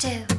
two,